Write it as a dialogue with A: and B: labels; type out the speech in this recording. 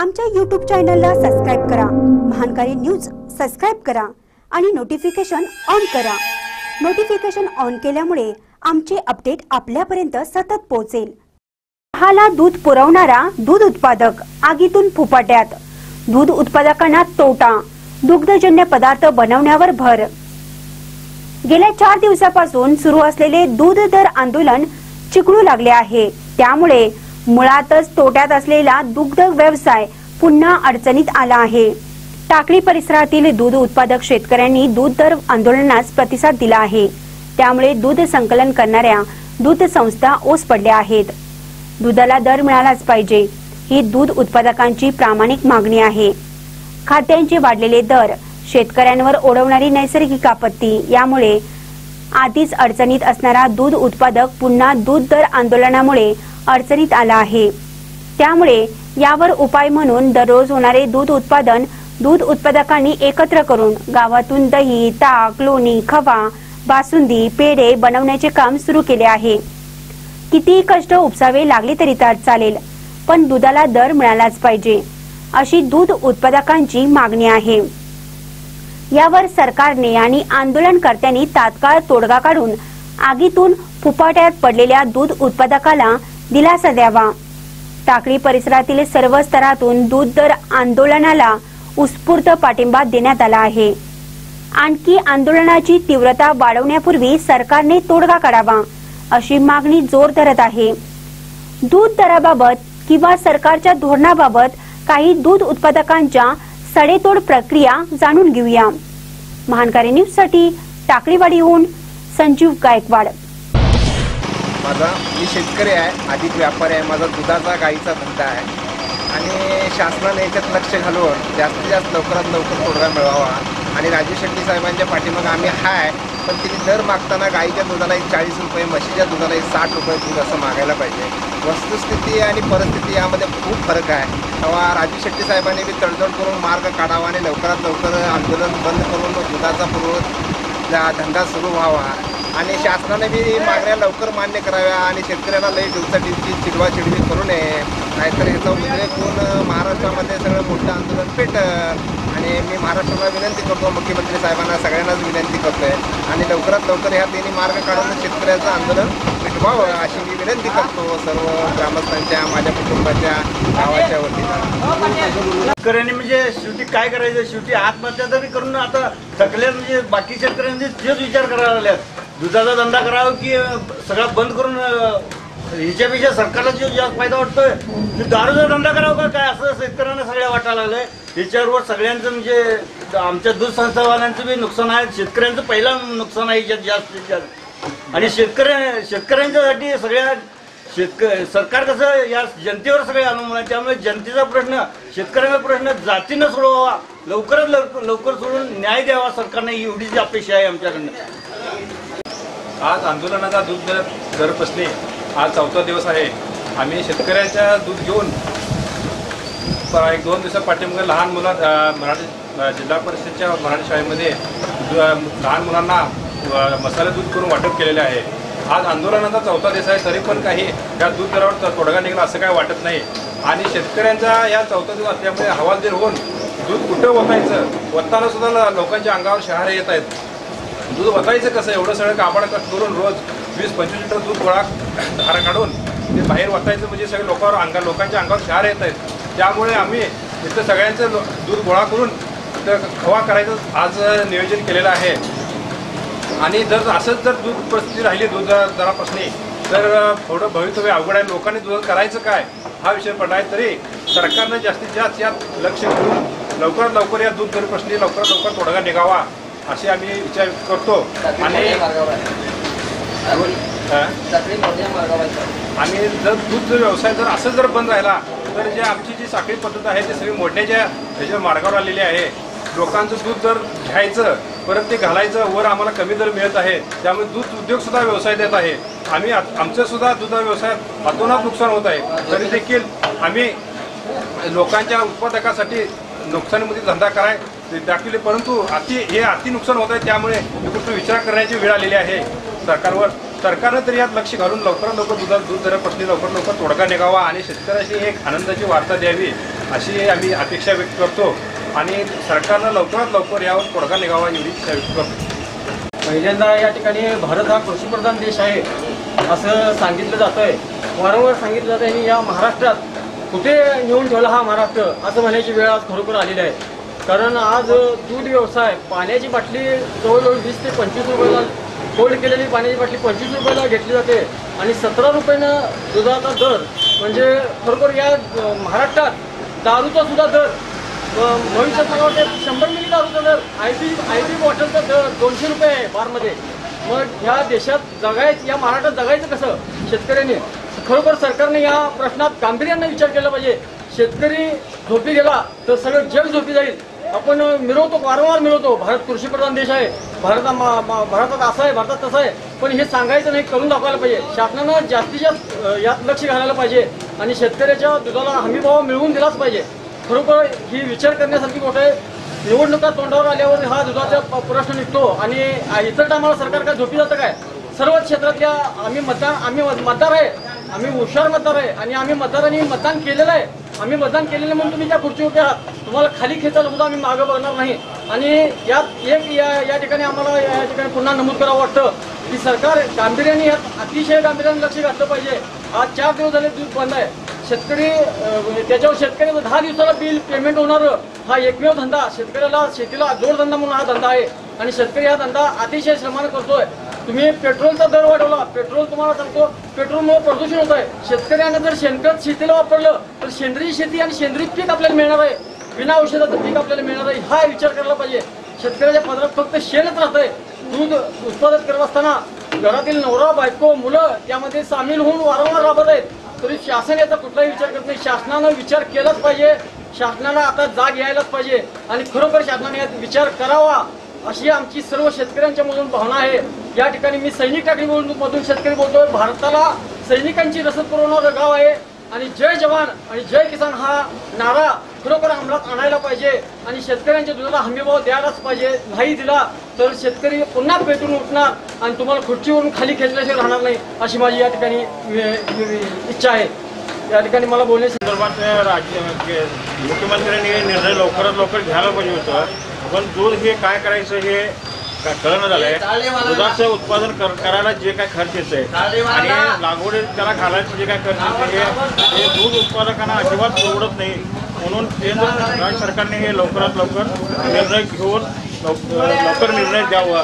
A: आमच्या यूट्यूब चॅनलला सबस्क्राईब करा. महानकारी न्यूज सबस्क्राईब करा आणि नोटिफिकेशन ऑन करा. नोटिफिकेशन ऑन केल्यामुळे आमचे अपडेट आपल्यापर्यंत सतत पोहोचेल. हाला दूध पुरवणारा दूध उत्पादक आगीतून फुपाट्यात दूध उत्पादकांना तोटा दुग्धजन्य पदार्थ बनवण्यावर भर. गेल्या चार दिवसापासून सुरू असलेले दूध दर आंदोलन चिकळू लागले आहे. त्यामुळे मुळातच तोट्यात असलेला दुग्ध व्यवसाय पुन्हा अडचणीत आला आहे. टाकळी परिसरातील दूध उत्पादक शेतकऱ्यांनी दूध दर आंदोलनास प्रतिसाद दिला आहे. त्यामुळे दूध संकलन करणाऱ्या दूध संस्था ओस पडल्या आहेत. दुधाला दर मिळालाच पाहिजे ही दूध उत्पादकांची प्रामाणिक मागणी आहे. खात्यांचे वाढलेले दर शेतकऱ्यांवर ओढवणारी नैसर्गिक आपत्ती यामुळे आधीच अडचणीत असणारा दूध उत्पादक पुन्हा दूध दर आंदोलनामुळे अडचणीत आला आहे. त्यामुळे यावर उपाय म्हणून दररोज होणारे दूध उत्पादन दूध उत्पादकांनी एकत्र करून गावातून दही ताक लोणी खवा बासुंदी पेढे बनवण्याचे काम सुरू केले आहे. कितीही कष्ट उपसावे लागले तरी तर चालेल पण दुधाला दर मिळालाच पाहिजे अशी दूध उत्पादकांची मागणी आहे. यावर सरकारने आणि आंदोलनकर्त्यांनी तात्काळ तोडगा काढून आगीतून फुपाट्यात पडलेल्या दूध उत्पादकाला दिलासा द्यावा. टाकळी परिसरातील सर्व स्तरातून दूध दर आंदोलनाला उत्स्फूर्त पाठिंबा देण्यात आला आहे. आणखी आंदोलनाची तीव्रता वाढवण्यापूर्वी सरकारने तोडगा काढावा अशी मागणी जोर धरत आहे. दूध दराबाबत किंवा सरकारच्या धोरणाबाबत काही दूध उत्पादकांच्या सडेतोड प्रक्रिया जाणून घेऊया. महानकारी न्यूजसाठी टाकळीवाडीहून संजीव गायकवाड.
B: माझा मी शेतकरी आहे अधिक व्यापारी आहे माझा दुधाचा गाईचा धंदा आहे. आणि शासनाने याच्यात लक्ष घालून जास्तीत जास्त लवकरात लवकर तोडगा मिळवावा. आणि राजू शेट्टी साहेबांच्या पाठीमागं आम्ही हाय पण तिने दर मागताना गाईच्या दुधाला एक चाळीस रुपये म्हशीच्या दुधाला एक साठ रुपये दूध असं मागायला पाहिजे. वस्तुस्थिती आणि परिस्थिती यामध्ये खूप फरक आहे. तेव्हा राजू शेट्टी साहेबांनी बी तडजोड करून मार्ग काढावा आणि लवकरात लवकर आंदोलन बंद करून दुधाचा पूर्व धंदा सुरू व्हावा. आणि शासनाने बी मागण्या लवकर मान्य कराव्या आणि शेतकऱ्याला लई दिवसाची चिडवा चिडवी करू नये. नाहीतर याचा उद्रेक होऊन महाराष्ट्रामध्ये सगळं मोठं आंदोलन पेटल. आणि मी महाराष्ट्राला विनंती करतो मुख्यमंत्री साहेबांना सगळ्यांनाच विनंती करतोय. आणि लवकरात लवकर ह्या तिन्ही मार्ग काढून शेतकऱ्याचं आंदोलन पेटवावं अशी मी विनंती करतो सर्व ग्रामस्थांच्या माझ्या कुटुंबाच्या गावाच्या वतीनं.
C: शेतकऱ्यांनी म्हणजे शेवटी काय करायचं? शेवटी आत्महत्या तरी करून आता थकल्या म्हणजे बाकी शेतकऱ्यांनी तेच विचार करायला लागल्यात. दुधाचा धंदा करावा की सगळा बंद करून ह्याच्यापेक्षा सरकारला जो जास्त फायदा वाटतोय ते दारूचा धंदा करावा का काय? असं शेतकऱ्यांना सगळ्या वाटायला लागलंय. त्याच्यावर सगळ्यांचं म्हणजे आमच्या दूध संस्थावाल्यांचं बी नुकसान आहे. शेतकऱ्यांचं पहिलं नुकसान आहे याच्यात जास्तीत जास्त. आणि शेतकऱ्या शेतकऱ्यांच्यासाठी सगळ्या शेतक सरकार कसं या जनतेवर सगळे अनुभव आहे. त्यामुळे जनतेचा प्रश्न शेतकऱ्यांचा प्रश्न जातीनं सोडवावा. लवकरात लवकर लवकर सोडून न्याय द्यावा सरकारने. एवढीच अपेक्षा आहे आमच्याकडनं.
D: आज आंदोलनाचा दूध दर दर बसले आज चौथा दिवस आहे. आम्ही शेतकऱ्याच्या दूध घेऊन एक दोन दिवसा पाठीमागे लहान मुला मराठी जिल्हा परिषदेच्या मराठी शाळेमध्ये लहान मुलांना मसाले दूध करून वाटप केलेले आहे. आज आंदोलनाचा चौथा दिवस आहे तरी पण काही या दूध दरावर तोडगा निघाला असं काय वाटत नाही. आणि शेतकऱ्यांचा या चौथा दिवस असल्यामुळे हवालदिल होऊन दूध कुठं ओतायचं ओतताना सुद्धा लोकांच्या अंगावर शहारे येत आहेत. दूध वतायचं कसं? एवढं सगळं कापड करून रोज वीस पंचवीस लिटर दूध गोळा धारा काढून ते बाहेर वतायचं म्हणजे सगळे लोकांवर अंगा लोकांच्या अंगावर शार येत आहेत. त्यामुळे आम्ही इथं सगळ्यांचं दूध गोळा करून इथं खवा करायचं आज नियोजन केलेलं आहे. आणि जर असंच जर दूध परिस्थिती राहिली दूध दरापासून तर थोडं भवितव्य अवघड आहे. लोकांनी दूध करायचं काय? हा विषय पडला आहे तरी सरकारनं जास्तीत जास्त यात लक्ष घेऊन लवकरात लवकर या दूध दर प्रश्नी लवकरात लवकर तोडगा निघावा. असे आम्ही विचार करतो. आणि? आणि जर दूध जर व्यवसाय जर असं जर बंद राहिला तर जे आमची जी साखळी पद्धत आहे ती सगळी मोडण्याच्या ह्याच्या मार्गावर आलेली आहे. लोकांचं दूध जर घ्यायचं परत ते घालायचं वर आम्हाला कमी दर मिळत आहे त्यामुळे दूध उद्योग सुद्धा व्यवसाय देत आहे. आम्ही आत- आमचं सुद्धा दुधा व्यवसायात अतोनात नुकसान होत आहे. तरी देखील आम्ही लोकांच्या उत्पादकासाठी नुकसानीमध्ये धंदा कराय दाखविले परंतु अति हे अति नुकसान होत आहे त्यामुळे गोष्ट विचार करण्याची वेळ आलेली आहे. सरकारवर सरकारनं तरी यात लक्ष घालून लवकरात लवकर दुधा दूध दर प्रश्नी लवकर लवकर तोडगा निघावा आणि शेतकऱ्याशी एक आनंदाची वार्ता द्यावी अशी आम्ही अपेक्षा व्यक्त करतो. आणि सरकारनं लवकरात लवकर यावर तोडगा निघावा एवढी इच्छा व्यक्त करतो.
E: पहिल्यांदा या ठिकाणी भारत हा कृषीप्रधान देश आहे असं सांगितलं जातं आहे वारंवार सांगितलं जातं आहे आणि या महाराष्ट्रात कुठे नेऊन ठेवला हा महाराष्ट्र असं म्हणायची वेळ आज खरोखर आलेली आहे. कारण आज दूध व्यवसाय पाण्याची बाटली जवळजवळ वीस ते पंचवीस रुपयाला कोल्ड केलेली पाण्याची बाटली पंचवीस रुपयाला घेतली जाते. आणि सतरा रुपयानं दुधाचा दर म्हणजे खरोखर या महाराष्ट्रात दारूचा सुद्धा दर भविष्यात मला वाटते शंभर मिली दारूचा दर आय पी आय पी बॉटलचा दर दोनशे रुपये आहे बारमध्ये. मग ह्या देशात जगायचं या महाराष्ट्रात जगायचं कसं? शेतकऱ्यांनी खरोखर सरकारने या प्रश्नात गांभीर्यानं विचार केला पाहिजे. शेतकरी झोपी गेला तर सगळं जग झोपी जाईल. आपण मिळवतो वारंवार मिळवतो. भारत कृषीप्रधान देश आहे. भारत मा- भारतात असं आहे भारतात तसं आहे. पण हे सांगायचं नाही करून दाखवायला पाहिजे. शासनानं जास्तीत जास्त यात लक्ष घालायला पाहिजे. आणि शेतकऱ्याच्या दुधाला हमीभाव मिळवून दिलाच पाहिजे. खरोखर ही विचार करण्यासारखी गोष्ट आहे. निवडणुका तोंडावर आल्यावर हा दुधाचा प्रश्न निघतो. आणि इतर टायमाला सरकार काय झोपी जातं काय? सर्व क्षेत्रातल्या आम्ही मतदान आम्ही मत- मतदार आहे. आम्ही हुशार मतदार आहे. आणि आम्ही मतदारांनी मतदान केलेलं आहे. आम्ही मतदान केलेलं म्हणून तुम्ही त्या खुर्चीवरती आहात. तुम्हाला खाली खेचायला सुद्धा आम्ही मागं बघणार नाही. आणि यात एक या या ठिकाणी आम्हाला या ठिकाणी पुन्हा नमूद करावं वाटतं की सरकार गांभीर्याने यात अतिशय गांभीर्याने लक्ष घातलं पाहिजे. आज चार दिवस झाले दूध बंद आहे. शेतकरी त्याच्यावर शेतकऱ्याचं दहा दिवसाला बिल पेमेंट होणार. हा एकमेव धंदा. शेतकऱ्याला शेतीला जोडधंदा म्हणून हा धंदा आहे. आणि शेतकरी हा धंदा अतिशय श्रमाने करतोय. तुम्ही पेट्रोलचा दर वाढवला. पेट्रोल तुम्हाला सांगतो पेट्रोलमुळे प्रदूषण होत आहे शेतकऱ्यानं जर शेणखत शेतीला वापरलं तर सेंद्रिय शेती आणि सेंद्रिय पीक आपल्याला मिळणार आहे. बिना औषधाचं पीक आपल्याला मिळणार आहे हा विचार करायला पाहिजे. शेतकऱ्याच्या पदरात फक्त शेणच राहतंय. दूध उत्पादन करत असताना घरातील नवरा बायको मुलं त्यामध्ये सामील होऊन वारंवार राबत आहेत तरी शासन याचा कुठलाही विचार करत नाही. शासनानं विचार केलाच पाहिजे. शासनाला आता जाग यायलाच पाहिजे. आणि खरोखर शासनाने यात विचार करावा अशी आमची सर्व शेतकऱ्यांच्या मधून भावना आहे. या ठिकाणी मी सैनिक टाकली मधून शेतकरी बोलतोय. भारताला सैनिकांची रसद पुरवणारं गाव आहे. आणि जय जवान आणि जय किसान हा नारा खरोखर अंमलात आणायला पाहिजे आणि शेतकऱ्यांच्या दुधाला हमीभाव द्यायलाच पाहिजे नाही दिला तर शेतकरी पुन्हा पेटून उठणार आणि तुम्हाला खुर्चीवरून खाली खेचल्याशिवाय राहणार नाही अशी माझी या ठिकाणी इच्छा आहे. या ठिकाणी मला बोलण्याची
C: संदर्भात राज्य के- मुख्यमंत्र्यांनी हे निर्णय लवकरात लवकर घ्यायला पाहिजे होतं. पण दूध हे काय करायचं हे का- कळणं झालंय. दुधाचं उत्पादन कर- करायला जे काय खर्च येतंय. आणि लागवडीत त्याला घालायचं जे काय खर्च येतं हे हे दूध उत्पादकांना अजिबात परवडत नाही. म्हणून केंद्र राज्य सरकारने हे लवकरात लवकर निर्णय घेऊन लव- लवकर निर्णय द्यावा.